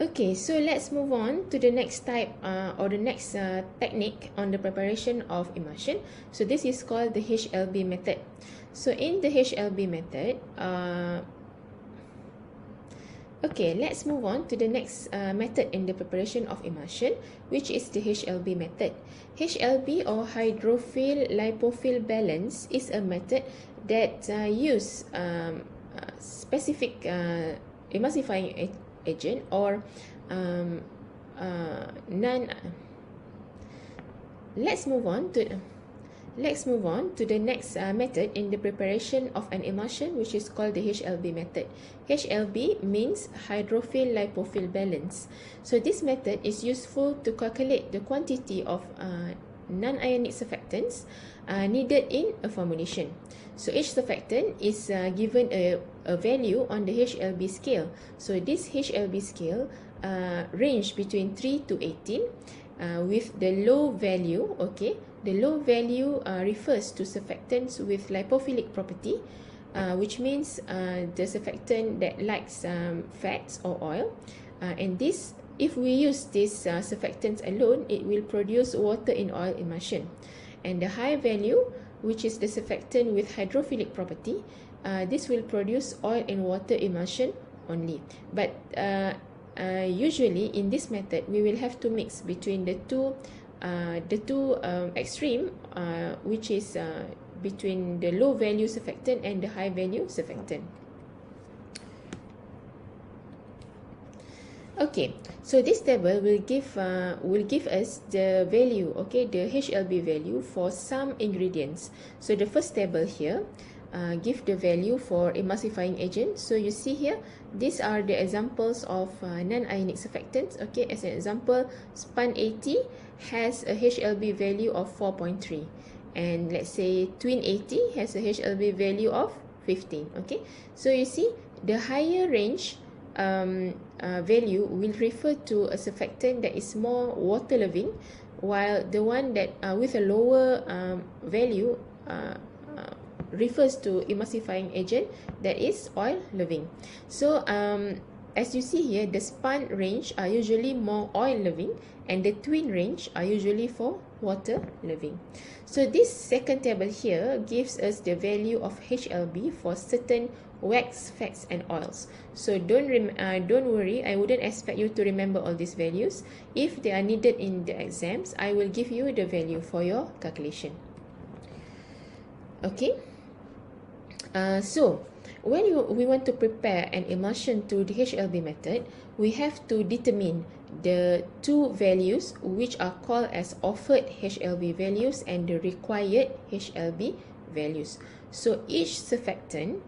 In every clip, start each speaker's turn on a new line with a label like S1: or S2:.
S1: Okay, so let's move on to the next type uh, or the next uh, technique on the preparation of emulsion. So this is called the HLB method. So in the HLB method, uh, okay, let's move on to the next uh, method in the preparation of emulsion, which is the HLB method. HLB or hydrophile lipophile balance is a method that uh, use um, uh, specific uh, emulsifying agent or um, uh, non let's move on to let's move on to the next uh, method in the preparation of an emulsion which is called the HLB method. HLB means hydrophile lipophile balance. So this method is useful to calculate the quantity of uh, non-ionic surfactants uh, needed in a formulation so each surfactant is uh, given a, a value on the HLB scale. So this HLB scale uh, range between 3 to 18 uh, with the low value, okay, the low value uh, refers to surfactants with lipophilic property, uh, which means uh, the surfactant that likes um, fats or oil. Uh, and this, if we use these uh, surfactants alone, it will produce water in oil emulsion. And the high value which is the surfactant with hydrophilic property, uh, this will produce oil and water emulsion only. But uh, uh, usually in this method, we will have to mix between the two, uh, the two um, extreme, uh, which is uh, between the low value surfactant and the high value surfactant. Okay, so this table will give uh, will give us the value, okay, the HLB value for some ingredients. So the first table here uh, give the value for emulsifying agent. So you see here, these are the examples of uh, non-ionic surfactants. Okay, as an example, span 80 has a HLB value of 4.3, and let's say Tween 80 has a HLB value of 15. Okay, so you see the higher range um, uh, value will refer to a surfactant that is more water loving while the one that uh, with a lower um, value uh, uh, refers to emulsifying agent that is oil loving. So um, as you see here the spun range are usually more oil loving and the Tween range are usually for water loving so this second table here gives us the value of HLB for certain wax, fats and oils. So don't uh, don't worry, I wouldn't expect you to remember all these values. If they are needed in the exams, I will give you the value for your calculation. Okay. Uh, so when you, we want to prepare an emulsion to the HLB method, we have to determine the two values which are called as offered HLB values and the required HLB values. So each surfactant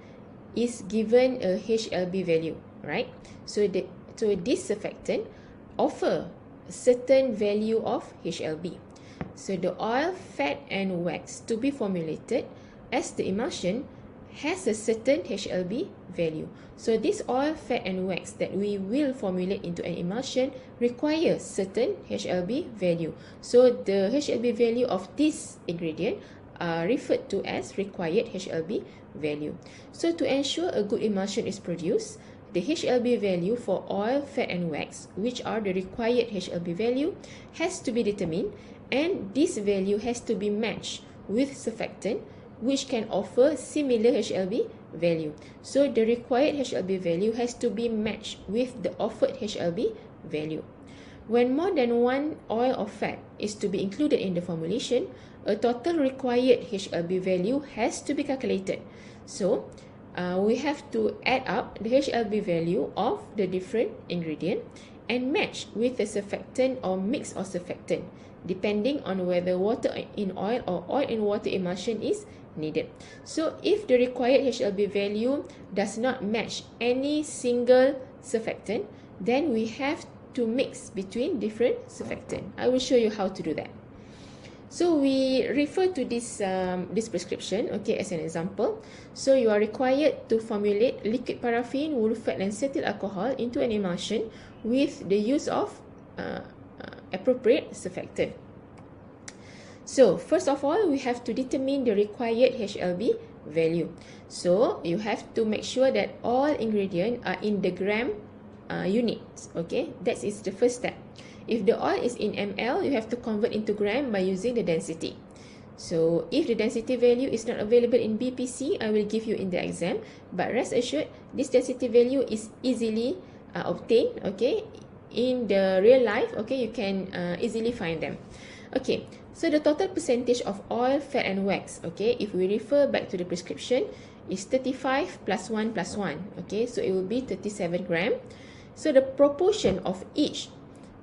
S1: is given a HLB value, right? So the so this surfactant offer a certain value of HLB. So the oil, fat and wax to be formulated as the emulsion has a certain HLB value. So this oil, fat and wax that we will formulate into an emulsion require certain HLB value. So the HLB value of this ingredient are referred to as required HLB value. So to ensure a good emulsion is produced, the HLB value for oil, fat and wax, which are the required HLB value, has to be determined and this value has to be matched with surfactant which can offer similar HLB value. So the required HLB value has to be matched with the offered HLB value. When more than one oil or fat is to be included in the formulation, a total required HLB value has to be calculated. So, uh, we have to add up the HLB value of the different ingredient and match with the surfactant or mix of surfactant depending on whether water in oil or oil in water emulsion is needed. So, if the required HLB value does not match any single surfactant, then we have to mix between different surfactant. I will show you how to do that. So we refer to this um, this prescription, okay, as an example. So you are required to formulate liquid paraffin, wool fat, and cetyl alcohol into an emulsion with the use of uh, appropriate surfactant. So first of all, we have to determine the required HLB value. So you have to make sure that all ingredients are in the gram uh, units. Okay, that is the first step. If the oil is in ml, you have to convert into gram by using the density. So if the density value is not available in BPC, I will give you in the exam. But rest assured, this density value is easily uh, obtained. Okay, in the real life, okay, you can uh, easily find them. Okay, so the total percentage of oil, fat and wax, okay, if we refer back to the prescription, is 35 plus 1 plus 1. Okay, so it will be 37 gram. So the proportion of each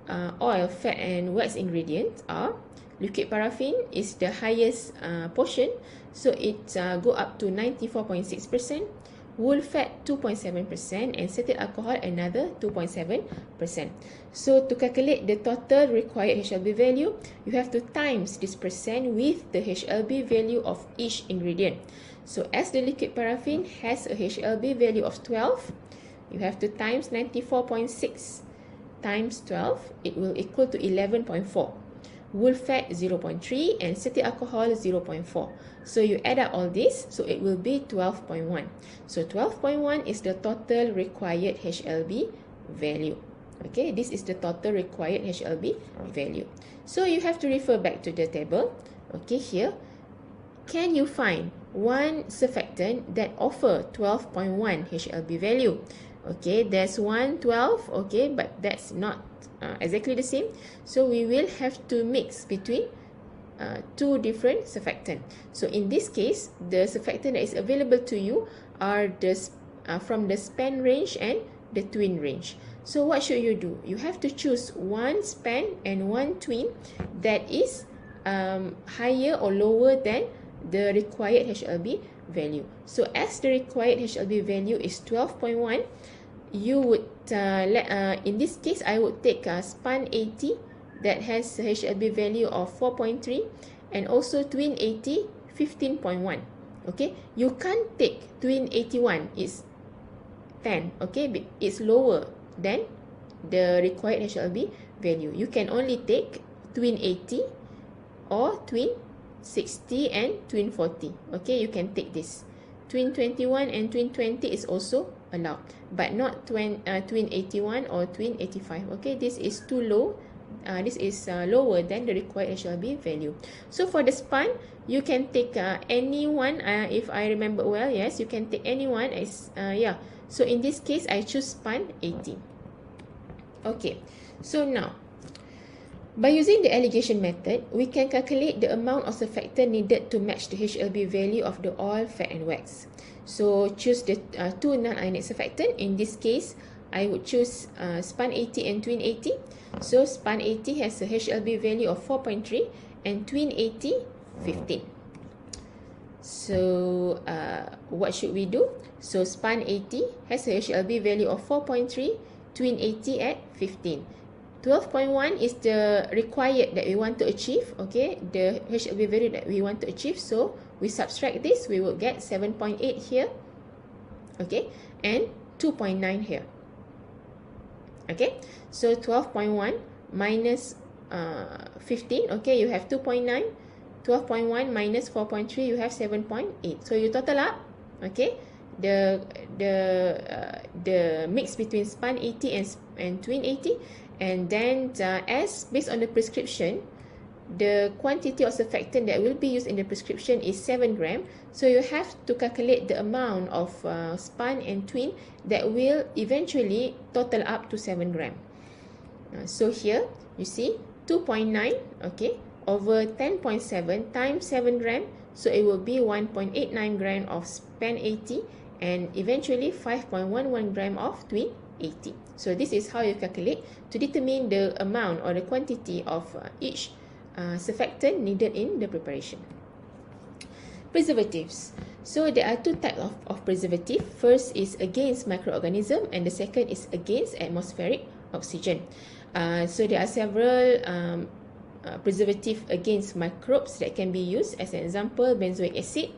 S1: uh, oil, fat and wax ingredients are liquid paraffin is the highest uh, portion so it uh, go up to 94.6% wool fat 2.7% and cetyl alcohol another 2.7% so to calculate the total required HLB value you have to times this percent with the HLB value of each ingredient. So as the liquid paraffin has a HLB value of 12 you have to times 94.6 times 12 it will equal to 11.4 wool fat 0.3 and cetyl alcohol 0.4 so you add up all this so it will be 12.1 so 12.1 is the total required HLB value. Okay this is the total required HLB value. So you have to refer back to the table. Okay here. Can you find one surfactant that offer 12.1 HLB value okay there's one 12 okay but that's not uh, exactly the same. So we will have to mix between uh, two different surfactant. So in this case the surfactant that is available to you are the uh, from the span range and the Tween range. So what should you do? You have to choose one span and one Tween that is um, higher or lower than the required HLB value. So as the required HLB value is 12.1 you would uh, let uh, in this case I would take a uh, span 80 that has HLB value of 4.3 and also Tween 80 15.1 okay? You can't take Tween 81 it's 10 okay? It's lower than the required HLB value. You can only take Tween 80 or Tween 60 and Tween 40 okay you can take this. Tween 21 and Tween 20 is also allowed but not Tween uh, Tween 81 or Tween 85 okay this is too low. Uh, this is uh, lower than the required HLB value. So for the span you can take uh, any one uh, if I remember well yes you can take any one as uh, yeah. So in this case I choose span 80 okay so now by using the alligation method, we can calculate the amount of surfactant needed to match the HLB value of the oil, fat and wax. So choose the uh, two non-ionic surfactant. In this case, I would choose uh, span 80 and Tween 80. So span 80 has a HLB value of 4.3 and Tween 80 15. So uh, what should we do? So span 80 has a HLB value of 4.3, Tween 80 at 15. 12.1 is the required that we want to achieve, okay? The HLB value that we want to achieve. So we subtract this, we will get 7.8 here, okay? And 2.9 here. Okay, so 12.1 minus uh, 15, okay, you have 2.9. 12.1 minus 4.3, you have 7.8. So you total up, okay? The the uh, the mix between span 80 and and Tween 80 and then uh, as based on the prescription the quantity of surfactant that will be used in the prescription is 7 gram. So you have to calculate the amount of uh, span and Tween that will eventually total up to 7 gram. Uh, so here you see 2.9 okay over 10.7 times 7 gram. So it will be 1.89 gram of span 80 and eventually 5.11 gram of twin 80 so this is how you calculate to determine the amount or the quantity of uh, each uh, surfactant needed in the preparation. Preservatives. So there are two types of, of preservative. First is against microorganism and the second is against atmospheric oxygen. Uh, so there are several um, uh, preservative against microbes that can be used. As an example, benzoic acid,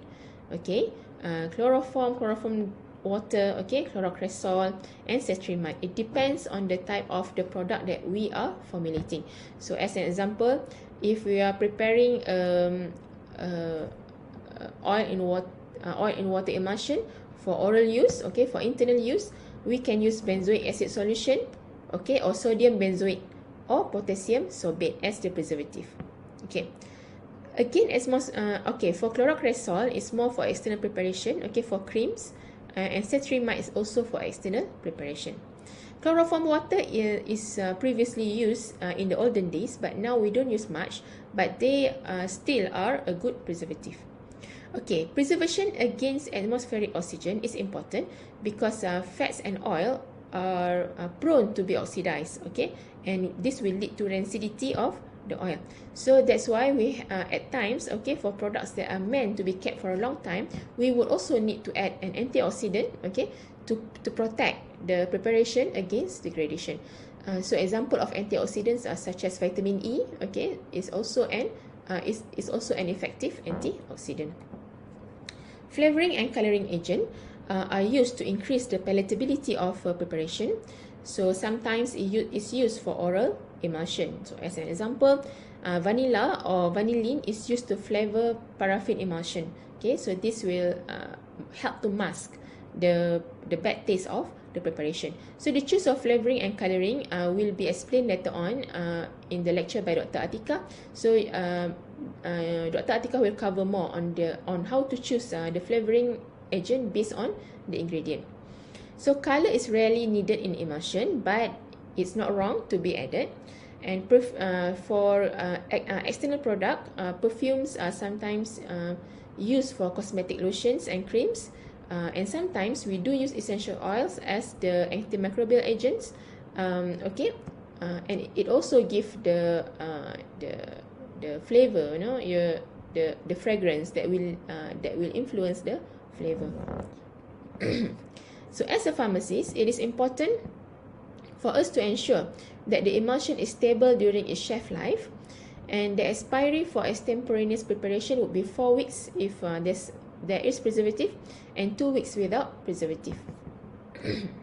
S1: okay, uh, chloroform, chloroform water, okay, chlorocresol and cetrimide. It depends on the type of the product that we are formulating. So as an example, if we are preparing um, uh, oil in water, uh, oil in water emulsion for oral use, okay, for internal use, we can use benzoic acid solution, okay, or sodium benzoate or potassium sorbate as the preservative. Okay. Again, as most, uh, okay, for chlorocresol, it's more for external preparation, okay, for creams, uh, and cetrimide is also for external preparation. Chloroform water is uh, previously used uh, in the olden days, but now we don't use much, but they uh, still are a good preservative. Okay, preservation against atmospheric oxygen is important because uh, fats and oil are uh, prone to be oxidized, okay, and this will lead to rancidity of the oil. So that's why we uh, at times, okay, for products that are meant to be kept for a long time, we would also need to add an antioxidant, okay, to, to protect the preparation against degradation. Uh, so example of antioxidants are such as vitamin E, okay, is also an uh, is, is also an effective antioxidant. Flavoring and coloring agent uh, are used to increase the palatability of uh, preparation. So sometimes it is used for oral emulsion. So as an example, uh, vanilla or vanillin is used to flavor paraffin emulsion. Okay, so this will uh, help to mask the the bad taste of the preparation. So the choice of flavoring and coloring uh, will be explained later on uh, in the lecture by Dr. Atika. So uh, uh, Dr. Atika will cover more on the on how to choose uh, the flavoring agent based on the ingredient. So color is rarely needed in emulsion, but it's not wrong to be added. And perf- uh, for uh, uh, external product, uh, perfumes are sometimes uh, used for cosmetic lotions and creams. Uh, and sometimes we do use essential oils as the antimicrobial agents. Um, okay, and it also give the the the flavor, you know, your the the fragrance that will that will influence the flavor. so as a pharmacist, it is important for us to ensure that the emulsion is stable during its shelf life and the expiry for extemporaneous preparation would be 4 weeks if uh, there's, there is preservative and 2 weeks without preservative.